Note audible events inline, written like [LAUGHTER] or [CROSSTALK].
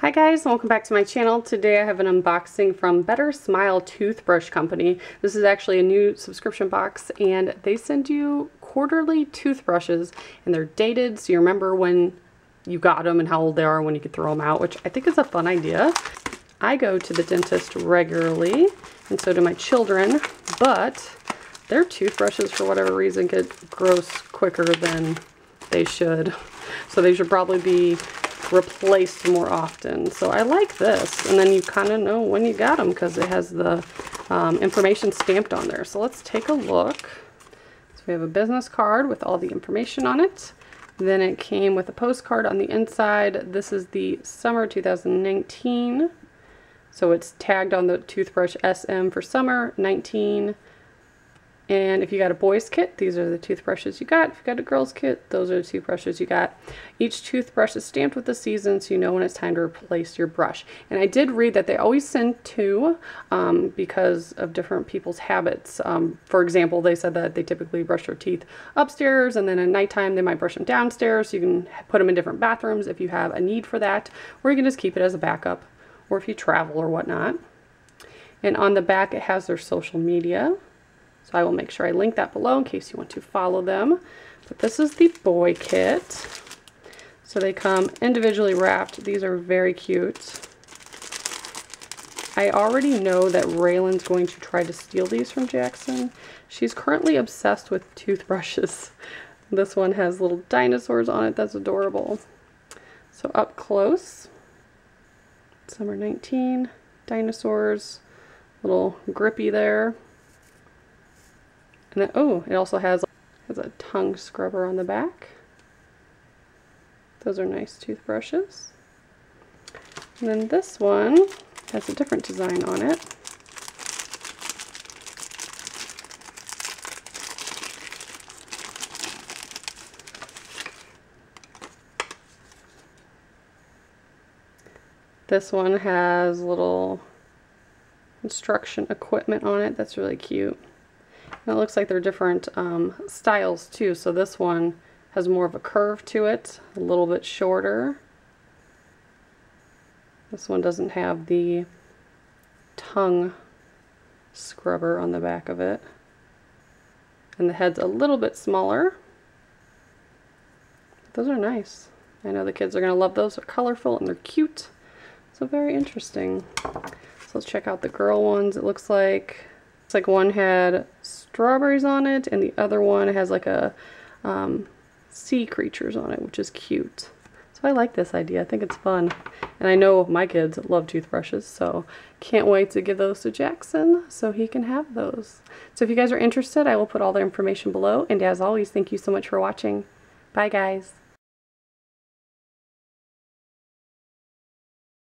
Hi guys, welcome back to my channel. Today I have an unboxing from Better Smile Toothbrush Company. This is actually a new subscription box and they send you quarterly toothbrushes and they're dated so you remember when you got them and how old they are when you could throw them out, which I think is a fun idea. I go to the dentist regularly and so do my children, but their toothbrushes for whatever reason get gross quicker than they should. So they should probably be replaced more often. So I like this. And then you kind of know when you got them because it has the um, information stamped on there. So let's take a look. So we have a business card with all the information on it. Then it came with a postcard on the inside. This is the summer 2019. So it's tagged on the toothbrush SM for summer 19 and if you got a boy's kit, these are the toothbrushes you got. If you got a girl's kit, those are the toothbrushes you got. Each toothbrush is stamped with the season so you know when it's time to replace your brush. And I did read that they always send two um, because of different people's habits. Um, for example, they said that they typically brush their teeth upstairs and then at nighttime they might brush them downstairs. So you can put them in different bathrooms if you have a need for that. Or you can just keep it as a backup or if you travel or whatnot. And on the back it has their social media. So I will make sure I link that below in case you want to follow them. But this is the boy kit. So they come individually wrapped. These are very cute. I already know that Raylan's going to try to steal these from Jackson. She's currently obsessed with toothbrushes. [LAUGHS] This one has little dinosaurs on it. That's adorable. So up close, summer 19, dinosaurs, little grippy there. And then, oh, it also has, has a tongue scrubber on the back. Those are nice toothbrushes. And then this one has a different design on it. This one has little instruction equipment on it. That's really cute. And it looks like they're different um, styles too. So this one has more of a curve to it, a little bit shorter. This one doesn't have the tongue scrubber on the back of it. And the head's a little bit smaller. Those are nice. I know the kids are going to love those. They're colorful and they're cute. So very interesting. So let's check out the girl ones. It looks like it's like one had strawberries on it and the other one has like a um, sea creatures on it, which is cute. So I like this idea. I think it's fun. And I know my kids love toothbrushes, so can't wait to give those to Jackson so he can have those. So if you guys are interested, I will put all the information below. And as always, thank you so much for watching. Bye, guys.